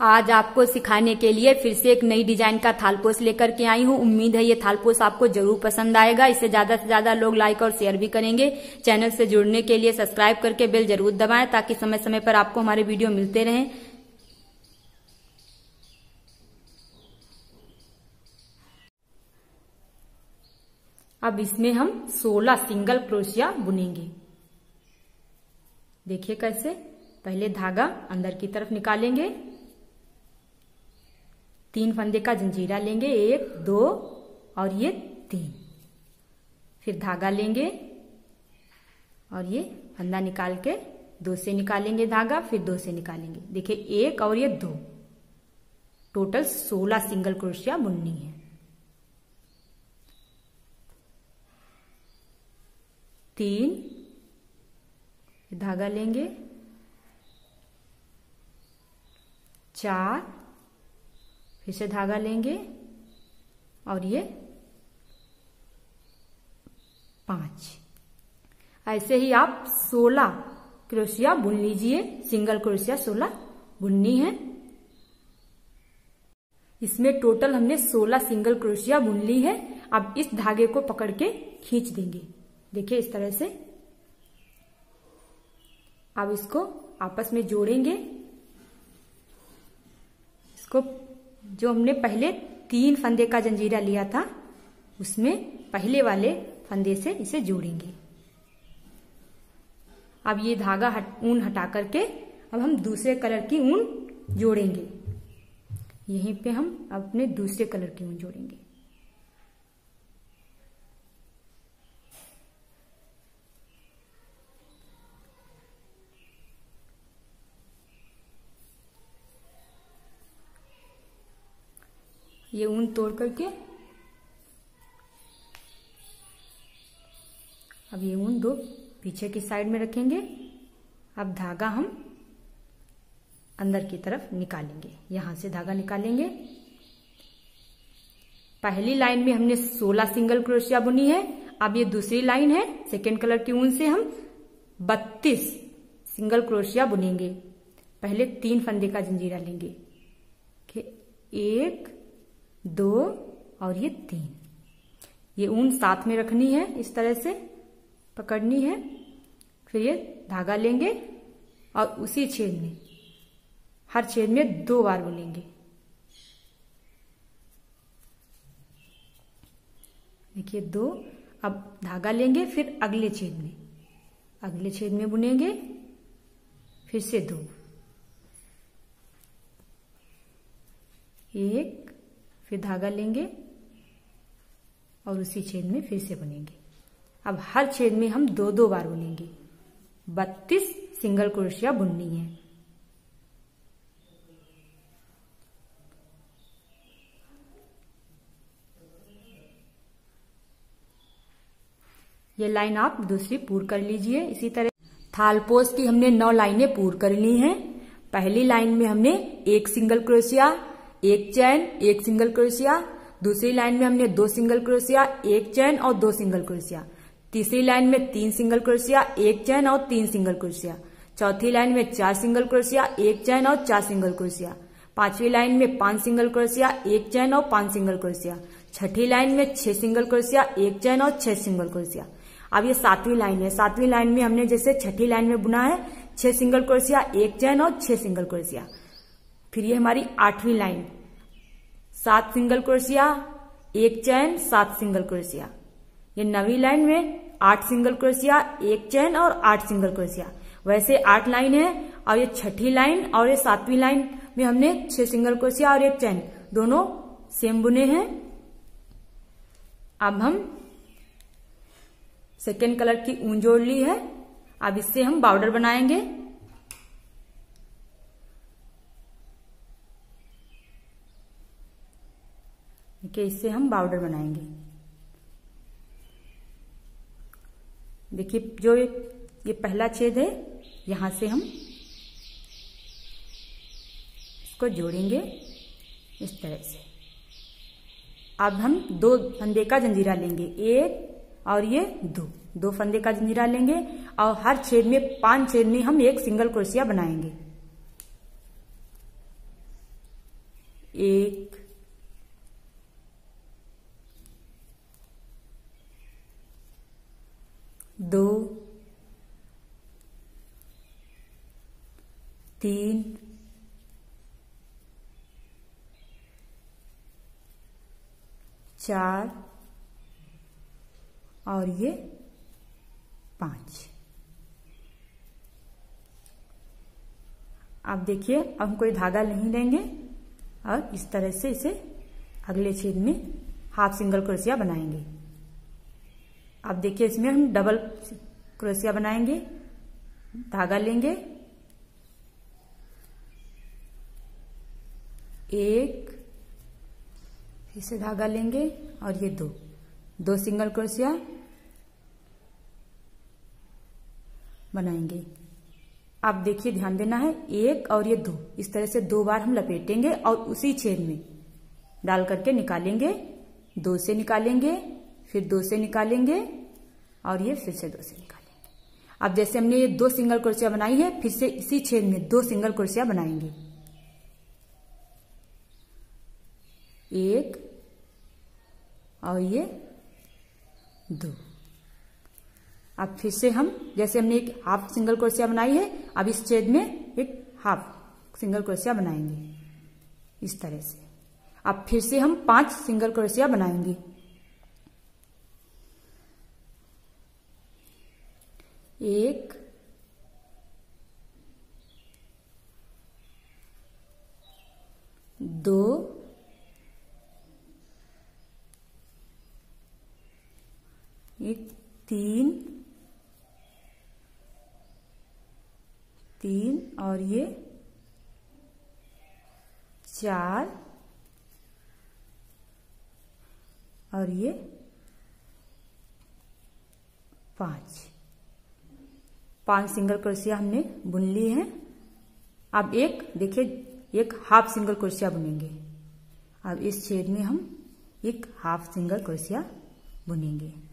आज आपको सिखाने के लिए फिर से एक नई डिज़ाइन का थालपोस लेकर के आई हूँ। उम्मीद है ये थालपोस आपको ज़रूर पसंद आएगा। इसे ज़्यादा से ज़्यादा लोग लाइक और शेयर भी करेंगे। चैनल से जुड़ने के लिए सब्सक्राइब करके बेल ज़रूर दबाएँ ताकि समय समय पर आपको हमारे वीडियो मिलते रहें। अब इसमें हम 16 सिंगल क्रोशिया बुनेंगे। देखिए कैसे। पहले धागा अंदर की तरफ़ निकालेंगे। तीन फंदे का जंजीरा लेंगे, एक, दो, और ये तीन। फिर धागा लेंगे, और ये फंदा निकाल के दो से निकालेंगे धागा, फिर दो से निकालेंगे। देखिए, एक और ये दो। टोटल सोलह सिंगल क्रोशिया बुननी है। तीन धागा लेंगे, चार फिर से धागा लेंगे और ये पाँच। ऐसे ही आप सोलह क्रोशिया बुन लीजिए। सिंगल क्रोशिया सोलह बुननी है। इसमें टोटल हमने सोलह सिंगल क्रोशिया बुन ली है। अब इस धागे को पकड़ के खींच देंगे। देखिए इस तरह से। अब इसको आपस में जोड़ेंगे। इसको जो हमने पहले तीन फंदे का जंजीरा लिया था उसमें पहले वाले फंदे से इसे जोड़ेंगे। अब ये धागा हट, ऊन हटा करके अब हम दूसरे कलर की ऊन जोड़ेंगे। यहीं पे हम अपने दूसरे कलर की ऊन जोड़ेंगे। ये ऊन तोड़ करके। अब ये ऊन दो पीछे की साइड में रखेंगे। अब धागा हम अंदर की तरफ़ निकालेंगे। यहाँ से धागा निकालेंगे। पहली लाइन में हमने 16 सिंगल क्रोशिया बुनी है। अब ये दूसरी लाइन है, सेकेंड कलर की ऊन से हम 32 सिंगल क्रोशिया बुनेंगे। पहले तीन फंदे का जंजीरा लेंगे। एक दो और ये तीन। ये ऊन साथ में रखनी है, इस तरह से पकड़नी है, फिर ये धागा लेंगे और उसी छेद में, हर छेद में दो बार बुनेंगे। देखिए दो, अब धागा लेंगे, फिर अगले छेद में, अगले छेद में बुनेंगे, फिर से दो। एक फिर धागा लेंगे और उसी छेद में फिर से बुनेंगे। अब हर छेद में हम दो दो बार बुनेंगे। बत्तीस सिंगल क्रोशिया बुननी है। ये लाइन आप दूसरी पूर कर लीजिए। इसी तरह थालपोस की हमने नौ लाइनें पूर कर ली हैं। पहली लाइन में हमने एक सिंगल क्रोशिया एक चैन, एक सिंगल क्रोशिया दूसरी लाइन में हमने दो सिंगल क्रोशिया एक चैन और दो सिंगल क्रोशिया तीसरी लाइन में तीन सिंगल क्रोशिया एक चैन और तीन सिंगल क्रोशिया चौथी लाइन में चार सिंगल क्रोशिया एक चैन और चार सिंगल क्रोशिया पांचवी लाइन में पाँच सिंगल क्रोशिया एक चैन और पाँच सिंगल क्रोशिया छठी लाइन में छह सिंगल क्रोशिया एक चैन और छह सिंगल क्रोशिया अब ये सातवीं लाइन है। सातवीं लाइन में हमने जैसे छठी लाइन में बुना है, छह सिंगल क्रोशिया एक चैन और छह सिंगल क्रोशिया फिर ये हमारी आठवीं लाइन। सात सिंगल क्रोशिया एक चैन सात सिंगल क्रोशिया ये नवी लाइन में आठ सिंगल क्रोशिया एक चैन और आठ सिंगल क्रोशिया वैसे आठ लाइन है और ये छठी लाइन और ये सातवीं लाइन में हमने छह सिंगल क्रोशिया और एक चैन दोनों सेम बुने हैं। अब हम सेकेंड कलर की ऊन जोड़ ली है। अब इससे हम बाउडर बनाएँगे। देखिए इससे हम बाउडर बनाएँगे। देखिए, जो ये पहला छेद है, यहाँ से हम इसको जोड़ेंगे इस तरह से। अब हम दो फंदे का जंजीरा लेंगे, एक और ये दो। दो फंदे का जंजीरा लेंगे और हर छेद में, पाँच छेद में हम एक सिंगल क्रोशिया बनाएँगे। एक दो तीन। चार। और ये पाँच। आप देखिए, अब हम कोई धागा नहीं लेंगे और इस तरह से इसे अगले छेद में हाफ़ सिंगल क्रोशिया बनाएँगे। अब देखिए, इसमें हम डबल क्रोशिया बनाएँगे, धागा लेंगे एक, फिर से धागा लेंगे और ये दो। दो सिंगल क्रोशिया बनाएँगे। आप देखिए, ध्यान देना है, एक और ये दो। इस तरह से दो बार हम लपेटेंगे और उसी छेद में डाल करके निकालेंगे। दो से निकालेंगे, फिर दो से निकालेंगे और ये फिर से दो से निकालेंगे। अब जैसे हमने ये दो सिंगल कुर्सियाँ बनाई है, फिर से इसी छेद में दो सिंगल कुर्सियाँ बनाएँगे। एक और ये दो। अब फिर से हम, जैसे हमने एक हाफ़ सिंगल क्रोशिया बनाई है, अब इस छेद में एक हाफ़ सिंगल क्रोशिया बनाएँगे, इस तरह से। अब फिर से हम पाँच सिंगल क्रोशिया बनाएँगे। एक दो तीन तीन और ये चार और ये पाँच। पाँच सिंगल क्रोशिया हमने बुन ली है। अब एक, देखिए, एक हाफ़ सिंगल क्रोशिया बुनेंगे। अब इस छेद में हम एक हाफ़ सिंगल क्रोशिया बुनेंगे।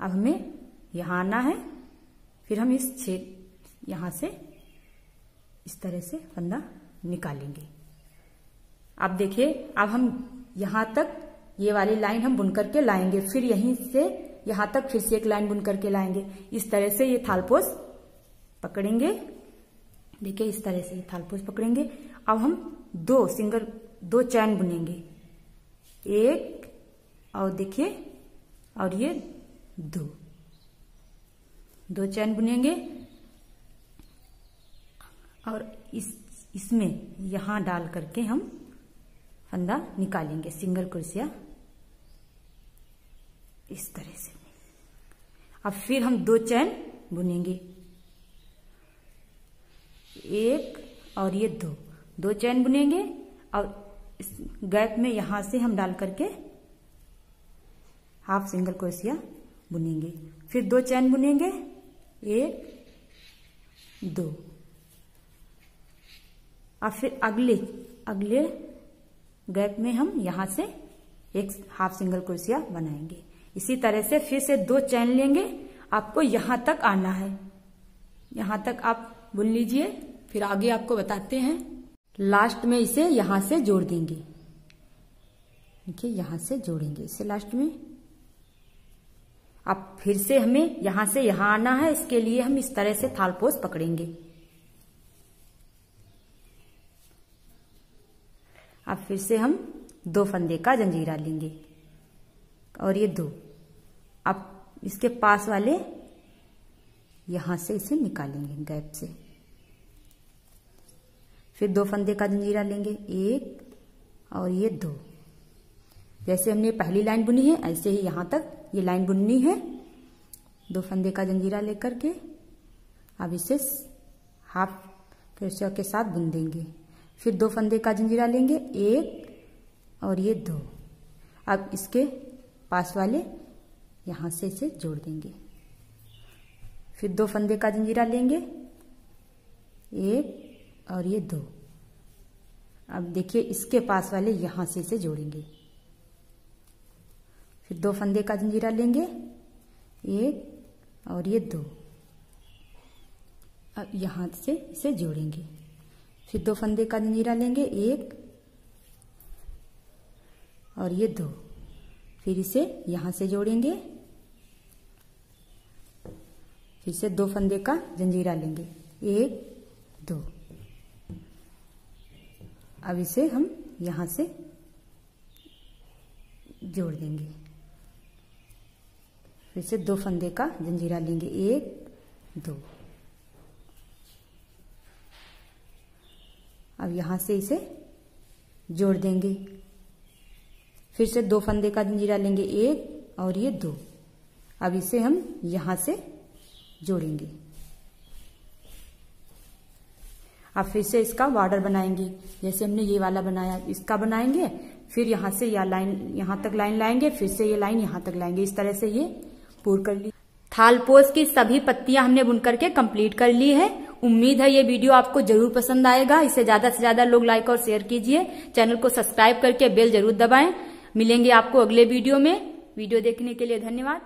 अब हमें यहाँ आना है, फिर हम इस छेद यहाँ से इस तरह से फंदा निकालेंगे। अब देखिए, अब हम यहाँ तक ये वाली लाइन हम बुन करके लाएँगे, फिर यहीं से यहाँ तक फिर से एक लाइन बुन करके लाएँगे। इस तरह से ये थालपोस पकड़ेंगे। देखिए, इस तरह से ये थालपोस पकड़ेंगे। अब हम दो सिंगल, दो चैन बुनेंगे। एक, और देखिए, और ये दो। दो चैन बुनेंगे और इस, इसमें यहाँ डाल करके हम फंदा निकालेंगे, सिंगल कुर्सिया इस तरह से। अब फिर हम दो चैन बुनेंगे। एक और ये दो। दो चैन बुनेंगे और इस गैप में यहाँ से हम डाल करके हाफ़ सिंगल क्रोशिया बुनेंगे। फिर दो चैन बुनेंगे। एक, दो। और फिर अगले अगले गैप में हम यहाँ से एक हाफ़ सिंगल क्रोशिया बनाएँगे। इसी तरह से फिर से दो चैन लेंगे। आपको यहाँ तक आना है। यहाँ तक आप बुन लीजिए। फिर आगे आपको बताते हैं। लास्ट में इसे यहाँ से जोड़ देंगे। देखिए, यहाँ से जोड़ेंगे। इसे लास्ट में अब फिर से हमें यहाँ से यहाँ आना है, इसके लिए हम इस तरह से थालपोस पकड़ेंगे। अब फिर से हम दो फंदे का जंजीरा लेंगे, और ये दो। अब इसके पास वाले यहाँ से इसे निकालेंगे गैप से। फिर दो फंदे का जंजीरा लेंगे, एक और ये दो। जैसे हमने पहली लाइन बुनी है, ऐसे ही यहाँ तक ये लाइन बुननी है। दो फंदे का जंजीरा लेकर के अब इसे हाफ़ क्रोशिया के साथ बुन देंगे। फिर दो फंदे का जंजीरा लेंगे, एक और ये दो। अब इसके पास वाले यहाँ से इसे जोड़ देंगे। फिर दो फंदे का जंजीरा लेंगे, एक और ये दो। अब देखिए, इसके पास वाले यहाँ से इसे जोड़ेंगे। फिर दो फंदे का जंजीरा लेंगे, एक और ये दो। अब यहाँ से इसे जोड़ेंगे। फिर दो फंदे का जंजीरा लेंगे, एक और ये दो। फिर इसे यहाँ से जोड़ेंगे, फिर से दो फंदे का जंजीरा लेंगे, एक, दो। अब इसे हम यहाँ से जोड़ देंगे। फिर से दो फंदे का जंजीरा लेंगे। एक, दो। अब यहाँ से इसे जोड़ देंगे। फिर से दो फंदे का जंजीरा लेंगे। एक और ये दो। अब इसे हम यहाँ से जोड़ेंगे। अब फिर से इसका बॉर्डर बनाएँगे। जैसे हमने ये वाला बनाया, इसका बनाएँगे, फिर यहाँ से या लाइन, यहाँ तक लाइन लाएँगे, फिर से ये लाइन यहाँ तक लाएँगे। इस तरह से ये पूर कर ली। थालपोस की सभी पत्तियाँ हमने बुन करके कंप्लीट कर ली है। उम्मीद है ये वीडियो आपको ज़रूर पसंद आएगा। इसे ज़्यादा से ज़्यादा लोग लाइक और शेयर कीजिए। चैनल को सब्सक्राइब करके बेल ज़रूर दबाएँ। मिलेंगे आपको अगले वीडियो में। वीडियो देखने के लिए धन्यवाद।